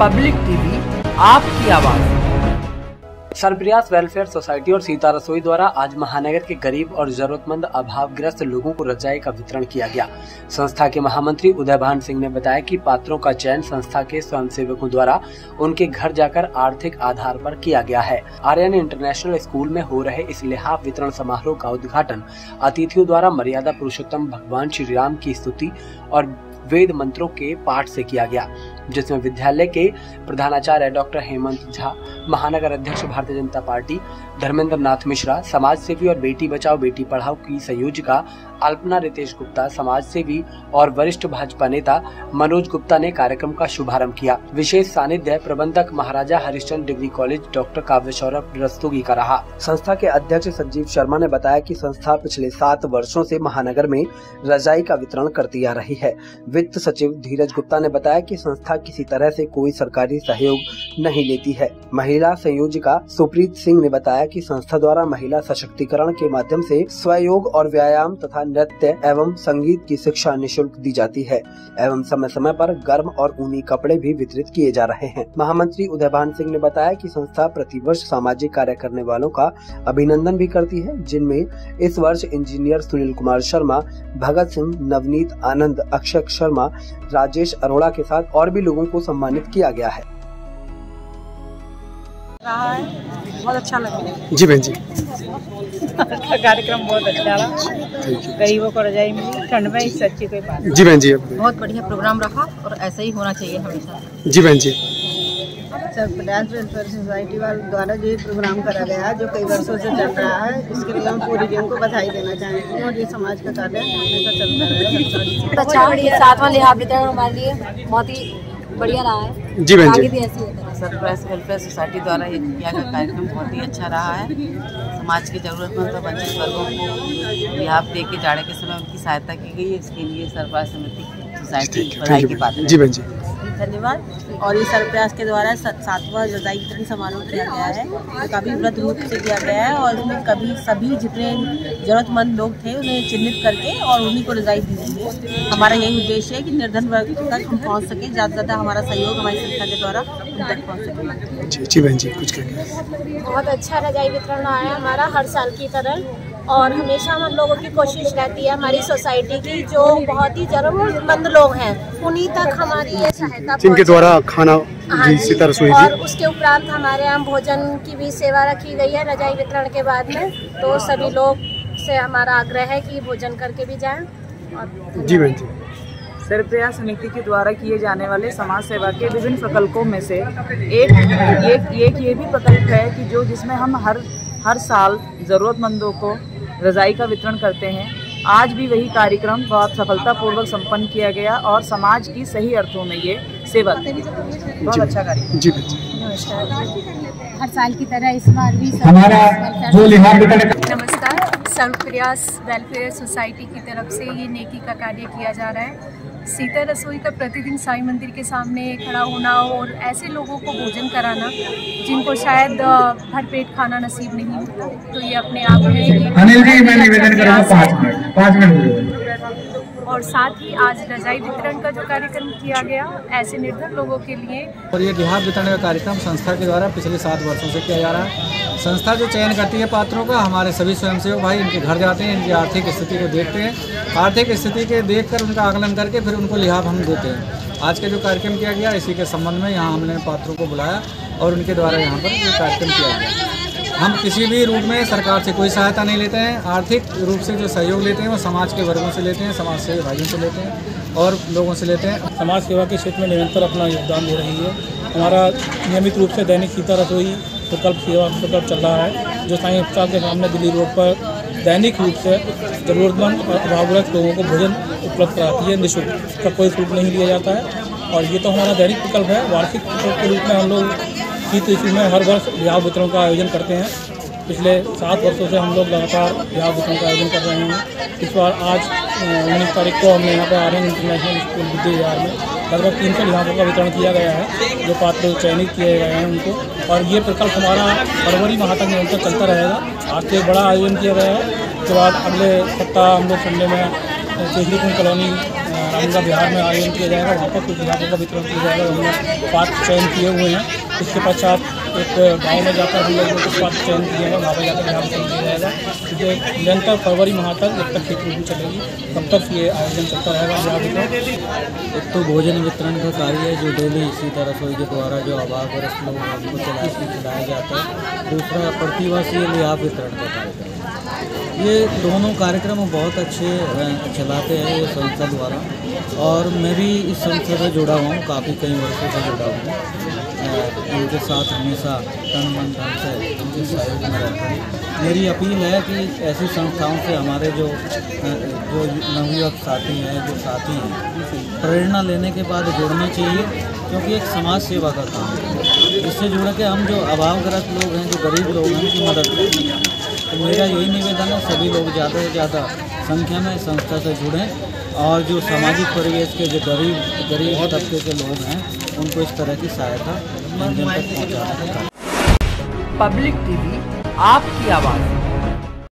Public TV, आपकी आवाज़। सर्वप्रयास welfare society और सीता रसोई द्वारा आज महानगर के गरीब और जरूरतमंद अभावग्रस्त लोगों को रजाई का वितरण किया गया। संस्था के महामंत्री उदय भान सिंह ने बताया कि पात्रों का चयन संस्था के स्वयंसेवकों द्वारा उनके घर जाकर आर्थिक आधार पर किया गया है। आर्यन इंटरनेशनल स्कूल में हो रहे इस लिहाफ वितरण समारोह का उद्घाटन अतिथियों द्वारा मर्यादा पुरुषोत्तम भगवान श्री राम की स्तुति और वेद मंत्रों के पाठ से किया गया। जिसमें विद्यालय के प्रधानाचार्य डॉक्टर हेमंत झा, महानगर अध्यक्ष भारतीय जनता पार्टी, धर्मेंद्र नाथ मिश्रा समाज सेवी और बेटी बचाओ, बेटी पढ़ाओ की संयोजिका, अल्पना रितेश गुप्ता समाज सेवी और वरिष्ठ भाजपा नेता मनोज गुप्ता ने कार्यक्रम का शुभारंभ किया। विशेष सानिध्य प्रबंधक Maharaja Harishchandra degree college doctor Kavya Saurabh Rastogi का रहा। संस्था के अध्यक्ष संजीव शर्मा ने बताया की संस्था पिछले सात वर्षो ऐसी महानगर में रजाई का वितरण करती आ रही है। वित्त सचिव धीरज गुप्ता ने बताया की संस्था किसी तरह से कोई सरकारी सहयोग नहीं लेती है। महिला संयोजिका सुप्रीत सिंह ने बताया कि संस्था द्वारा महिला सशक्तिकरण के माध्यम से स्वयोग और व्यायाम तथा नृत्य एवं संगीत की शिक्षा निशुल्क दी जाती है एवं समय समय पर गर्म और ऊनी कपड़े भी वितरित किए जा रहे हैं। महामंत्री उदयभान सिंह ने बताया कि संस्था प्रतिवर्ष सामाजिक कार्य करने वालों का अभिनंदन भी करती है, जिनमें इस वर्ष इंजीनियर सुनील कुमार शर्मा, भगत सिंह, नवनीत आनंद, अक्षय शर्मा, राजेश अरोड़ा के साथ और भी लोगों को सम्मानित किया गया है। रहा है बहुत अच्छा लगा। जी बहन जी। कार्यक्रम बहुत अच्छा रहा। गरीबों को रजाई मिली। ठंड में इससे अच्छी कोई बात जी बहन जी बहुत बढ़िया प्रोग्राम रहा और ऐसा ही होना चाहिए हमेशा। जी बहन जी। सर डांस वेलफेयर सोसाइटी वालों द्वारा जो ये प्रोग्राम करा गया है जो कई वर्षों से चल रहा है इसके लिए हम पूरी टीम को बधाई देना चाहेंगे। और ये समाज का कार्य हमेशा चलता रहेगा। सातवां लिहाज वितरण हमारे लिए बहुत ही बढ़िया रहा है। जी बहन जी। आगे भी ऐसे ही होता रहे सरप्राइज़ वेलफेयर सोसाइटी द्वारा ये किया गया कार्यक्रम बहुत ही अच्छा रहा है। समाज के जरूरतमंद और वंचित वर्गों को लाभ दे के जाड़े के समय उनकी सहायता की गई है। इसके लिए सरप्राइज़ समिति सोसाइटी की बात जी बहन जी। धन्यवाद। और ये सरप्रयास के द्वारा सात- सातवां रजाई वितरण समारोह किया गया है। जो काफ़ी व्रत रूप से किया गया है और इसमें कभी सभी जितने जरूरतमंद लोग थे उन्हें चिन्हित करके और उन्हीं को रजाई दी गई है। हमारा यही उद्देश्य है कि निर्धन वर्ग तक हम पहुँच सकें ज़्यादा से ज़्यादा हमारा सहयोग हमारी संस्था के द्वारा उन तक पहुँच सके। जी जी बहन जी कुछ कहेंगे बहुत अच्छा रजाई वितरण है हमारा हर साल की तरह। और हमेशा हम लोगों की कोशिश रहती है हमारी सोसाइटी की जो बहुत ही जरूरतमंद लोग हैं उन्हीं तक हमारी ये सहायता जिनके द्वारा खाना हाँ जी जी, और उसके उपरांत हमारे यहाँ भोजन की भी सेवा रखी गई है रजाई वितरण के बाद में। तो सभी लोग से हमारा आग्रह है कि भोजन करके भी जाएँ और जी बहन जी। सरप्रयास समिति के द्वारा किए जाने वाले समाज सेवा के विभिन्न प्रकल्पों में से एक एक एक ये भी प्रकल्प है कि जो जिसमें हम हर हर साल ज़रूरतमंदों को रज़ाई का वितरण करते हैं। आज भी वही कार्यक्रम बहुत सफलतापूर्वक संपन्न किया गया और समाज की सही अर्थों में ये सेवा बहुत अच्छा कार्यक्रम। जी हर साल की तरह इस बार भी हमारा जो लिहाज सर्व प्रयास वेलफेयर सोसाइटी की तरफ़ से ये नेकी का कार्य किया जा रहा है। सीता रसोई का प्रतिदिन साई मंदिर के सामने खड़ा होना और ऐसे लोगों को भोजन कराना जिनको शायद भर भरपेट खाना नसीब नहीं होता तो ये अपने आप में अनिल जी मैं निवेदन कर रहा हूँ पाँच मिनट पाँच मिनट और साथ ही आज रजाई वितरण का जो कार्यक्रम किया गया, ऐसे निर्धन लोगों के लिए और ये लिहाज वितरण का कार्यक्रम संस्था के द्वारा पिछले सात वर्षों से किया जा रहा है। संस्था जो चयन करती है पात्रों का, हमारे सभी स्वयंसेवक भाई इनके घर जाते हैं, इनकी आर्थिक स्थिति को देखते हैं। आर्थिक स्थिति के देखकर उनका आकलन करके फिर उनको लिहाज हम देते हैं। आज का जो कार्यक्रम किया गया, इसी के संबंध में यहाँ हमने पात्रों को बुलाया और उनके द्वारा यहाँ पर कार्यक्रम किया गया। हम किसी भी रूप में सरकार से कोई सहायता नहीं लेते हैं। आर्थिक रूप से जो सहयोग लेते हैं, वो समाज के वर्गों से लेते हैं, समाज से भाइयों से लेते हैं और लोगों से लेते हैं। समाज सेवा के क्षेत्र में निरंतर अपना योगदान दे रही है। हमारा नियमित रूप से दैनिक सीता रसोई प्रकल्प सेवा प्रकल्प चल रहा है, जो साई अस्पताल के सामने दिल्ली रोड पर दैनिक रूप से ज़रूरतमंद और अभावग्रस्त लोगों को भोजन उपलब्ध कराती है निःशुल्क। उसका कोई शुल्क नहीं लिया जाता है। और ये तो हमारा दैनिक प्रकल्प है। वार्षिक प्रकल्प के रूप में हम लोग शीत ऋतु में हर वर्ष बिहार वितरण का आयोजन करते हैं। पिछले सात वर्षों से हम लोग लगातार बिहार वितरण का आयोजन कर रहे हैं। इस बार आज उन्नीस तारीख को हमने यहाँ पे आर्यन इंटरनेशनल स्कूल विद्या विहार में लगभग तीन सौ लिहाफों का वितरण किया गया है, जो पात्र चयनित किए गए हैं उनको। और ये प्रकल्प हमारा फरवरी माह तक निरंतर चलता रहेगा। आज से बड़ा आयोजन किया गया है। उसके बाद अगले सप्ताह हम लोग संडे में केजरीपुर कॉलोनी गंगा बिहार में आयोजन किया जाएगा। वहाँ पर कुछ विभागों का वितरण किया जाएगा। हमने पात्र चयन किए हुए हैं। इसके पश्चात एक गाँव में जाकर हम लोग कुछ पात्र चयन किए हैं, वहाँ पर जाकर यहाँ वितरण किया जाएगा क्योंकि निरंतर फरवरी माह तक जब तक खेती नहीं चलेगी, तब तक ये आयोजन चलता रहेगा यहाँ एक तो भोजन वितरण का कार्य है, जो डेली इसी तरह रसोई के द्वारा जो अभावग्रस्त लोग हैं उनको चला खिलाया जाता है। दूसरा प्रतिवासी लिहाफ वितरण का कार्यक्रम ये दोनों कार्यक्रम बहुत अच्छे चलाते हैं ये संस्था द्वारा। और मैं भी इस संस्था से जुड़ा हुआ हूँ, काफ़ी कई वर्षों से जुड़ा हुआ हूँ। इनके साथ हमेशा तन मन धन से इनके सहयोग में रहता हूँ। मेरी अपील है कि ऐसी संस्थाओं से हमारे जो जो नवयुवक साथी हैं, जो साथी हैं, प्रेरणा लेने के बाद जुड़ना चाहिए, क्योंकि एक समाज सेवा का काम है। इससे जुड़ के हम जो अभावग्रस्त लोग हैं, जो गरीब लोग हैं, उनकी मदद करें। तो मेरा यही निवेदन है, सभी लोग ज़्यादा से ज़्यादा संख्या में संस्था से जुड़ें और जो सामाजिक परिवेश के जो गरीब गरीब तबके के लोग हैं उनको इस तरह की सहायता पब्लिक टीवी आपकी आवाज़।